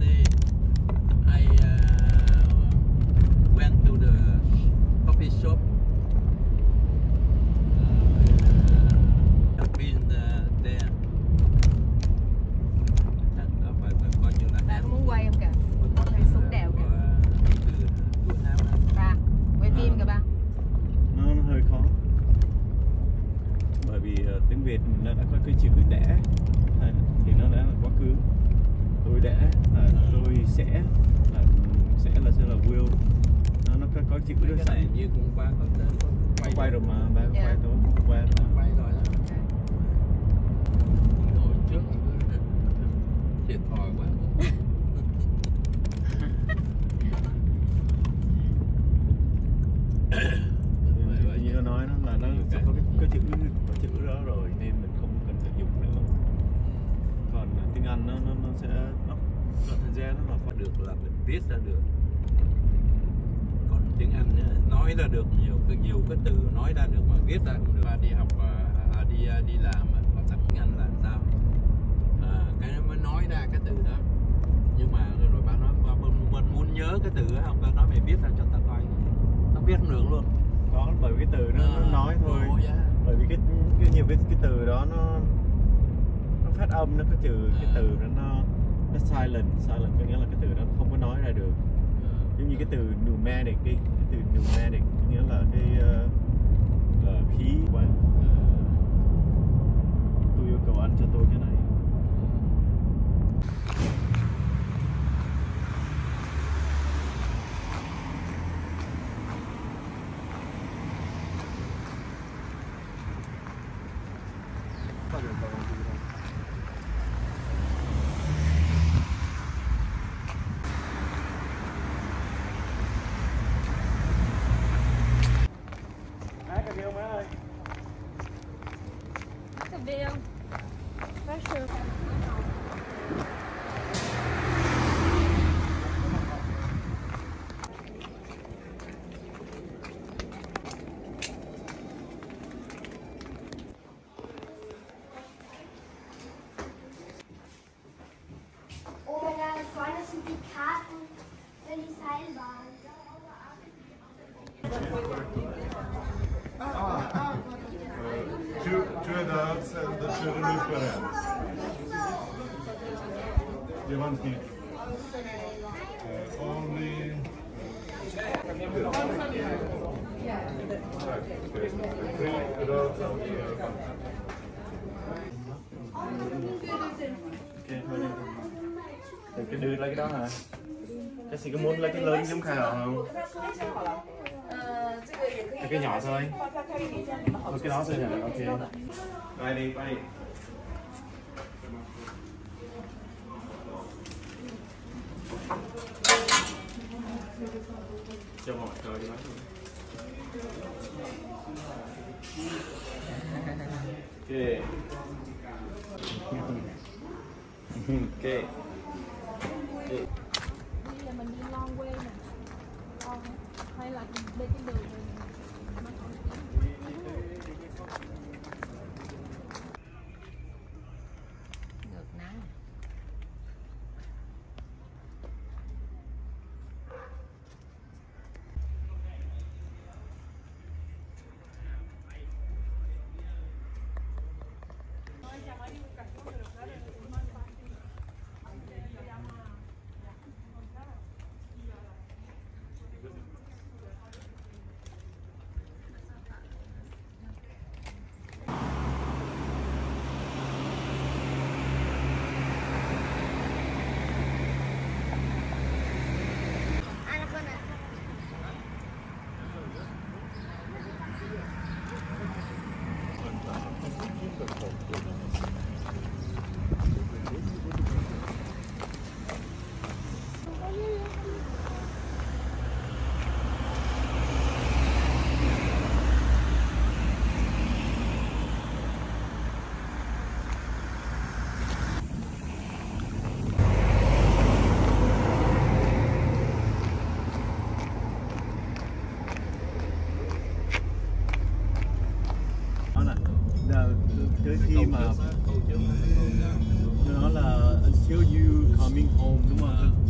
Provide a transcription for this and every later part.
như yesterday I uh, went to the coffee shop uh, been uh, there Chắc là phải phải coi như là Bà có muốn quay không kìa? Hay xuống đèo kìa. từ cuối tháng đó. Ba, quay phim kìa ba. nó, nó hơi khó bởi vì ờ, tiếng Việt mình nó đã có cái chữ đẻ à, thì nó đã là quá khứ tôi đã à, tôi sẽ là sẽ là sẽ là will nó nó có, có chữ Mấy đó cái này sẵn như cũng qua có có- có quay, quay rồi mà ba Dạ. quay tôi không quay rồi quay rồi đó ngồi trước thiệt thòi quá Thì như nó nói nó là nó sẽ có cái, có chữ có chữ đó rồi nên mình không cần phải dùng nữa còn ờ, tiếng Anh nó sẽ nó, nó thời gian nó là phải được là mình viết ra được. Còn tiếng Anh á, nói ra được nhiều cái nhiều cái từ nói ra được mà viết ra không được. Đi học à, à, đi à, đi làm mà có tập tiếng Anh là sao? À, cái nó mới nói ra cái từ đó. Nhưng mà rồi, rồi bà nói bà, mình, muốn nhớ cái từ không? Bà nói mày viết ra cho tao coi. Nó viết không được luôn. Có bởi vì cái từ nó, nó nói thôi. Ồ, dạ. bởi vì cái cái nhiều cái cái từ đó nó nó phát âm nó có trừ cái À. từ đó nó nó silent silent có nghĩa là cái từ đó không có nói ra được. Giống như cái từ pneumatic cái, cái từ pneumatic có nghĩa là cái uh, ờ, khí quá. Tôi yêu cầu anh cho tôi cái này. Each. Uh, only. Three cái đưa lấy cái đó hả? Cái gì có muốn lấy cái lớn giống hậu không? Cái cái nhỏ thôi. Thôi cái đó thôi hả? Ok. Bay đi, bay. Cho mọi người đi bán luôn. Ok. ok Đây là mình đi Long quê nè. Long hay là đi cái đường này.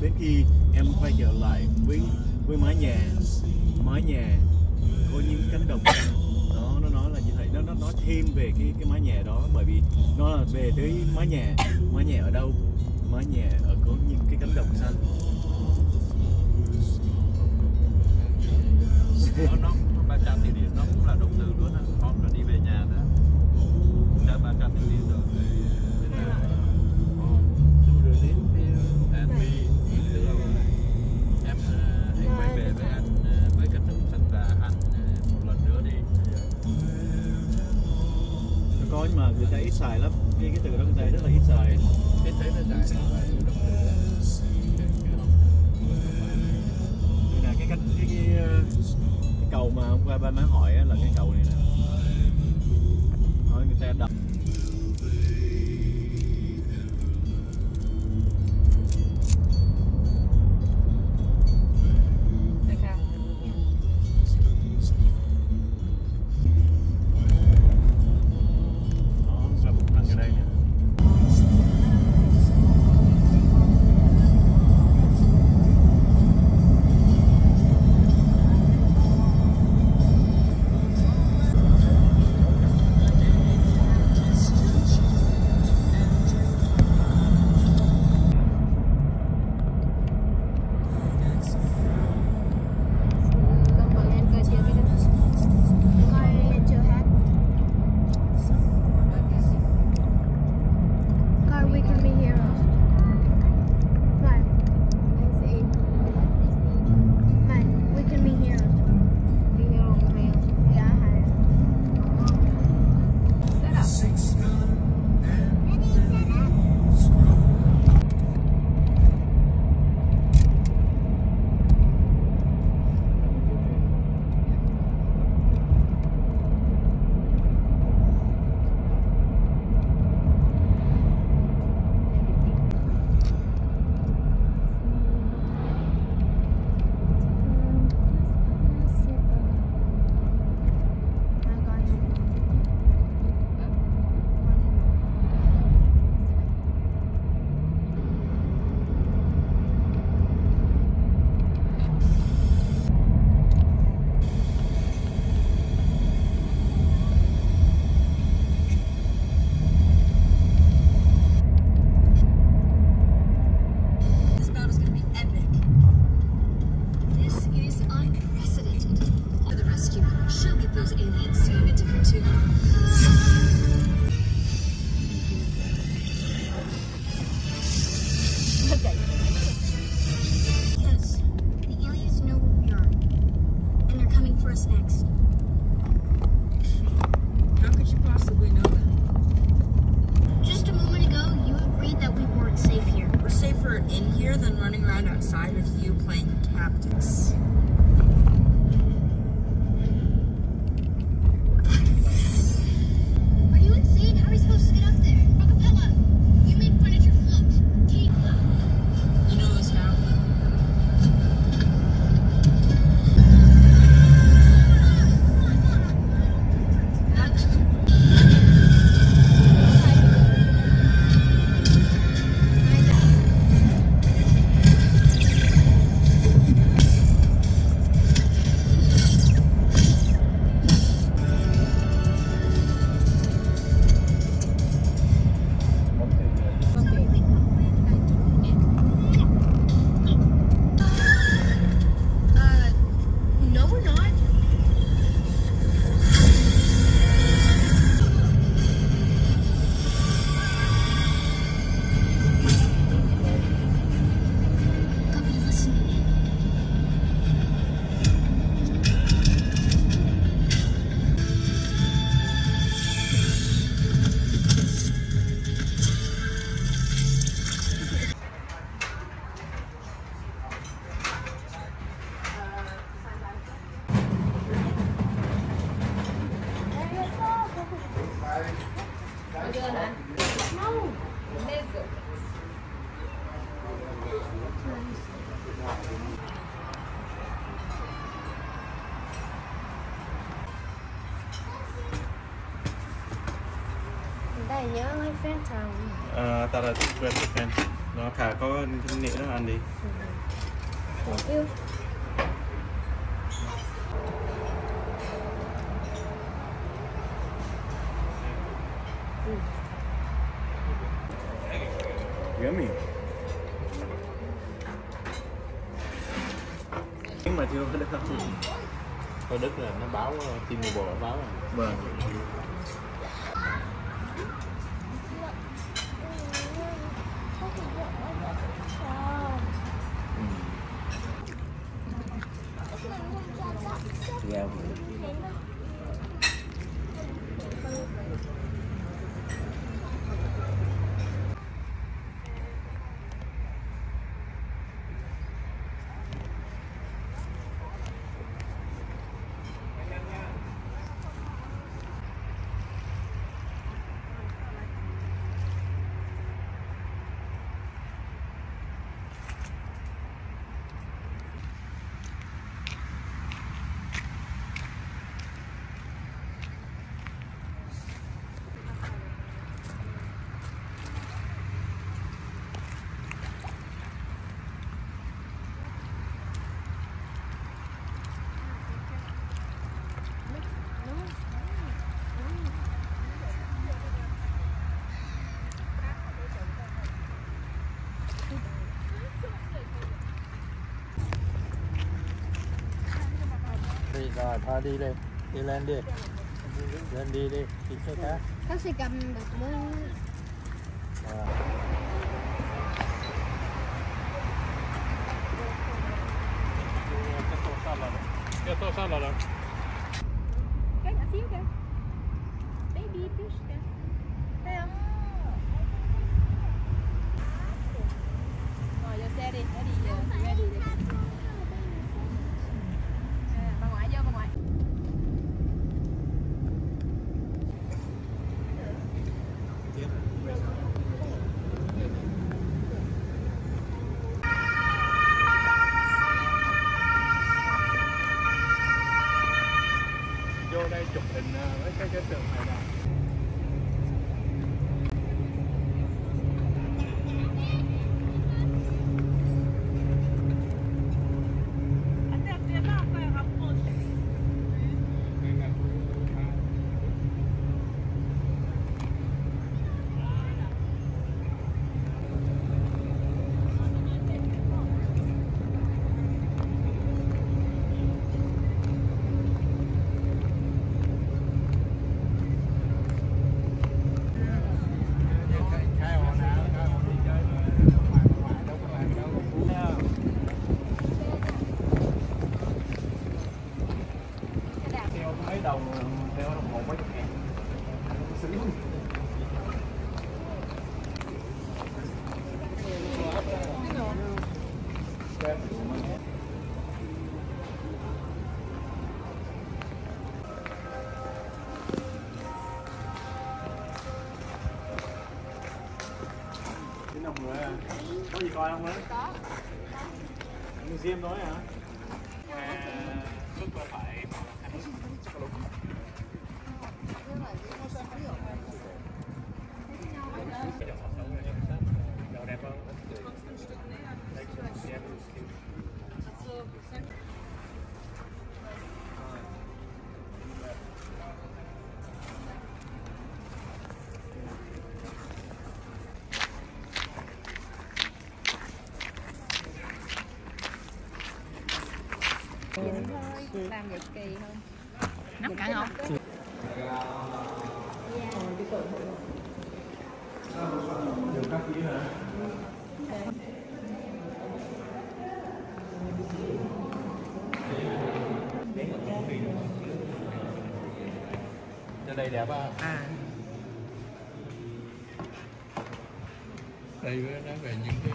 đến khi em quay trở lại với với mái nhà mái nhà có những cánh đồng đó, nó nói là như vậy. Nó nó nói thêm về cái cái mái nhà đó, bởi vì nó là về tới mái nhà. Mái nhà ở đâu? Mái nhà ở có những cái cánh đồng xanh. bánh mà người ta ít xài lắm. Cái cái từ đó người ta rất là ít xài. Cái thế nó đại cái, cái, cái, cái cầu mà hôm qua ba má hỏi là cái cầu này thằng à, ta là quen với fan nó thà có nghiệm đó ăn đi. Yêu. Yummy. Nhưng mà chưa có được hấp thụ Có Đức là nó báo ờ, T-Mobile báo rồi. vâng Giao Đi rồi, thôi đi đi. Đi lên đi. Lên đi đi. Đi xe cá. Nó sẽ cầm được mới À. Có không đấy? Có Museum nói? À, được kỳ không? nắp cạn không Được các kỹ hả? Trên đây đẹp á. à Đây với nói về những cái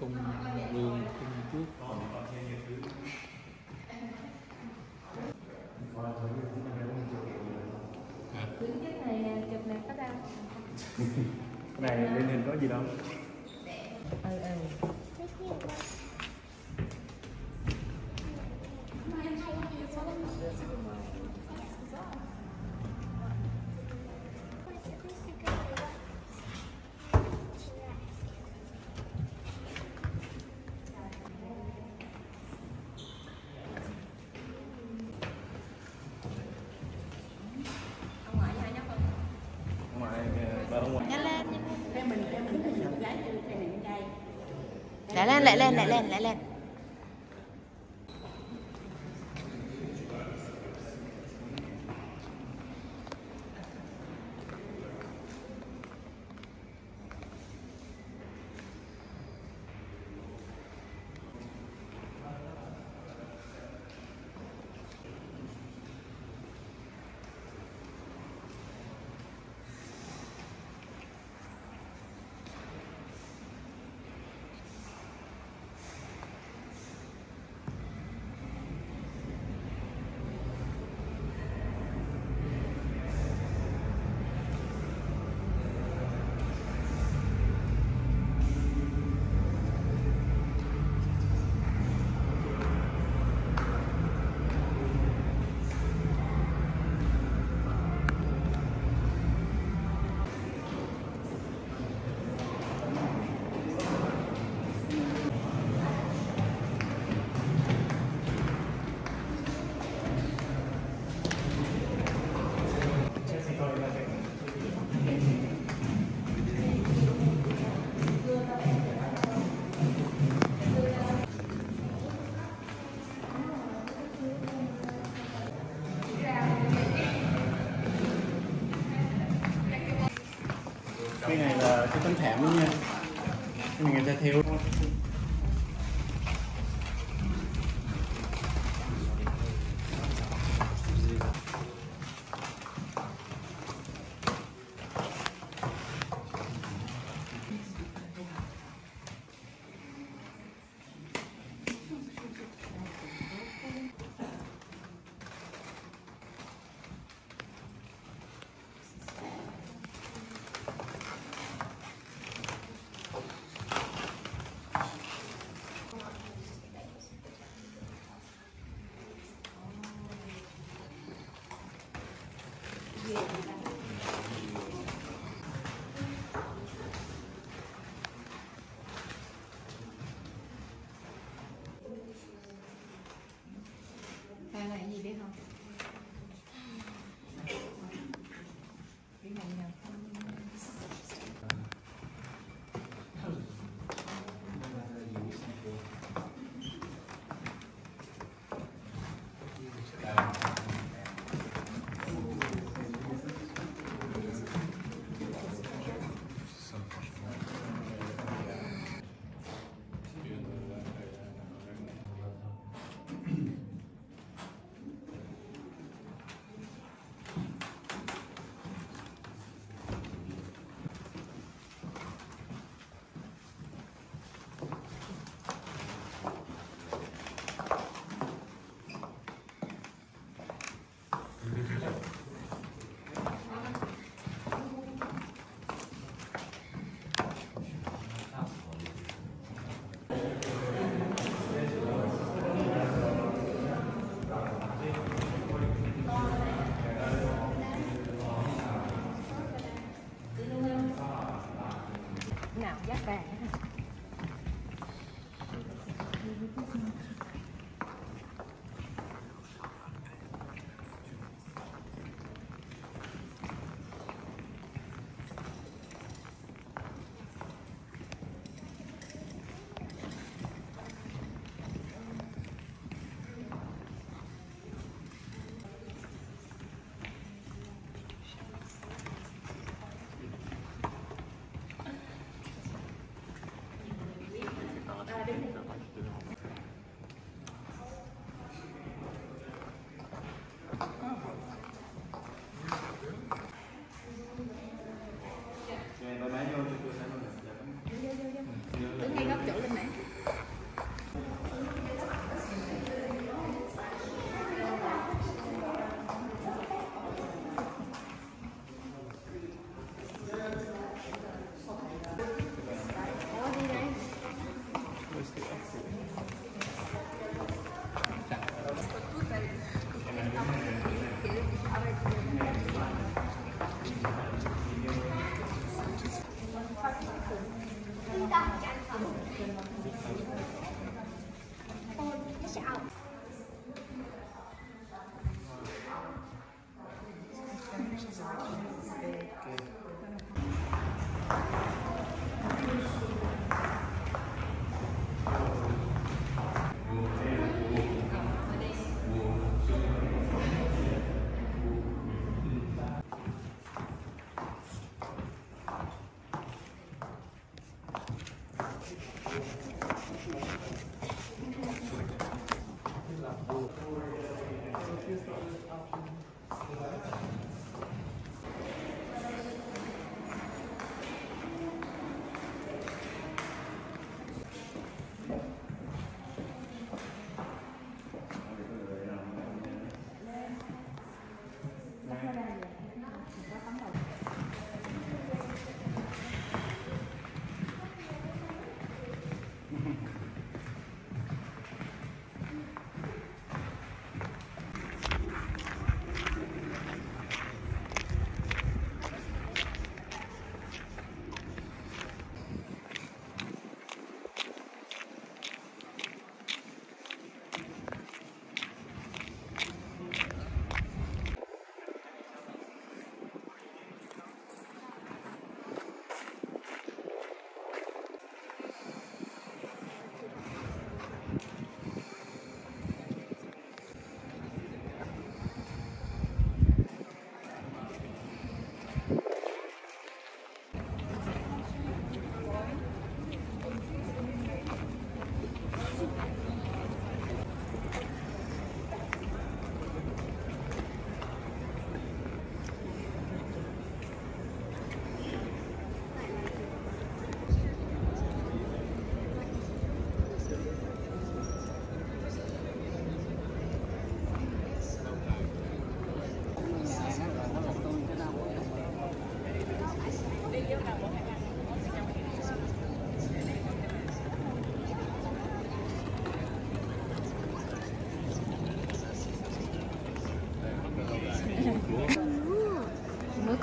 Trung Quốc Hả? đứng cái này chụp này có đâu này lên hình có gì đâu nhanh lên lại lên lại lên lại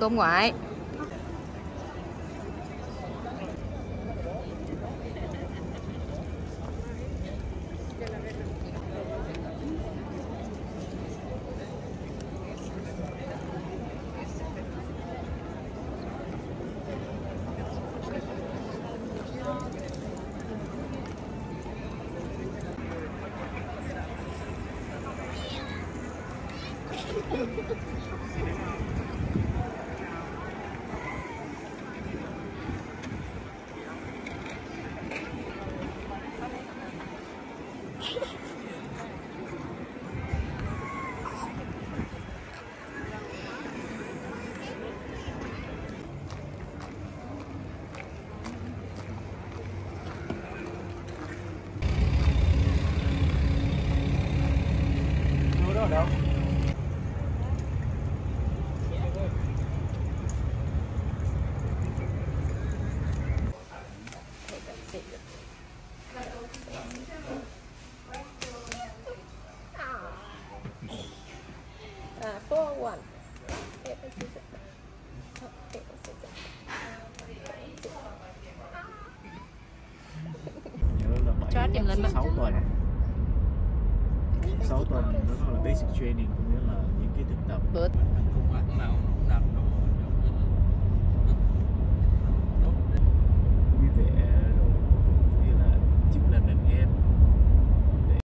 Cơm ngoại.